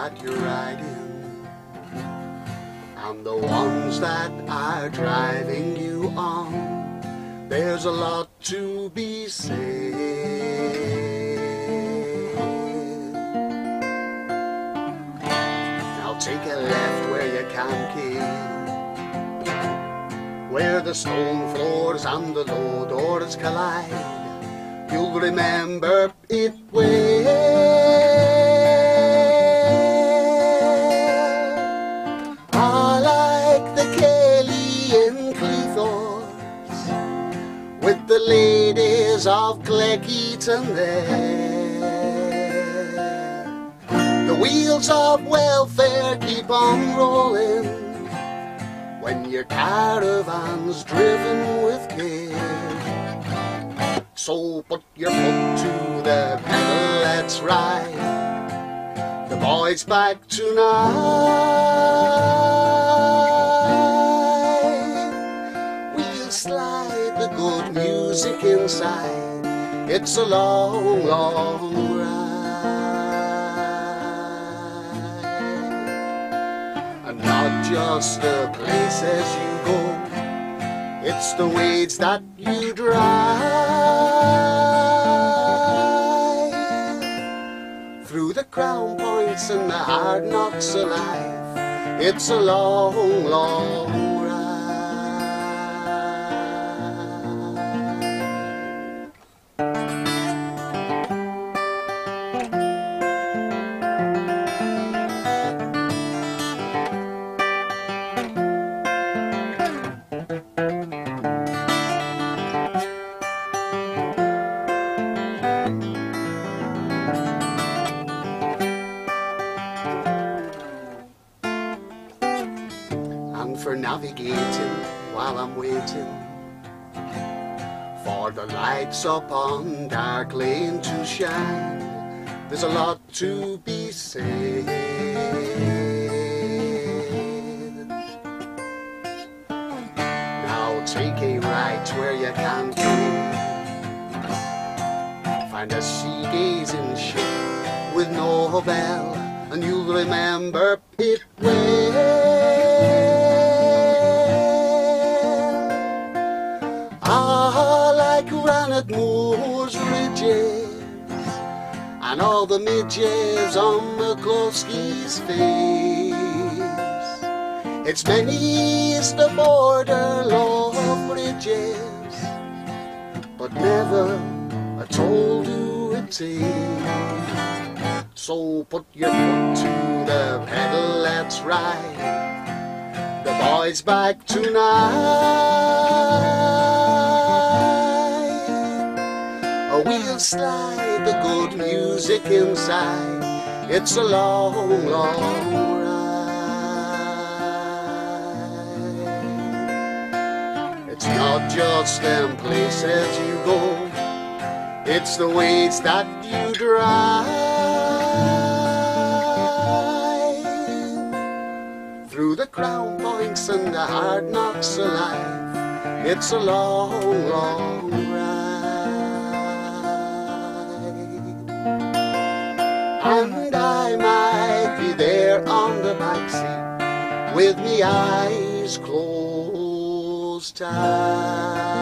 that you're and the ones that are driving you on. There's a lot to be said. Now take a left where you can keep where the stone floors and the low doors collide. You'll remember it well. Ladies of Cleckheaton there. The wheels of welfare keep on rolling when your caravan's driven with care. So put your foot to the pedal, let's ride. The boys back tonight. We'll slide the good music inside. It's a long, long ride. And not just the places you go, it's the ways that you drive through the crown points and the hard knocks of life. It's a long, long for navigating while I'm waiting for the lights upon dark lane to shine. There's a lot to be said. Now take a right where you can go. Find a sea gazing ship with no bell, and you'll remember it well. Moors ridges and all the midges on McCloskey's face. It's many is the border love bridges, but never a toll do it take. So put your foot to the pedal, let's ride. The boys back tonight. We'll slide the good music inside. It's a long, long ride. It's not just them places you go. It's the ways that you drive through the crown points and the hard knocks of life. It's a long, long and I might be there on the back seat with me eyes closed tight.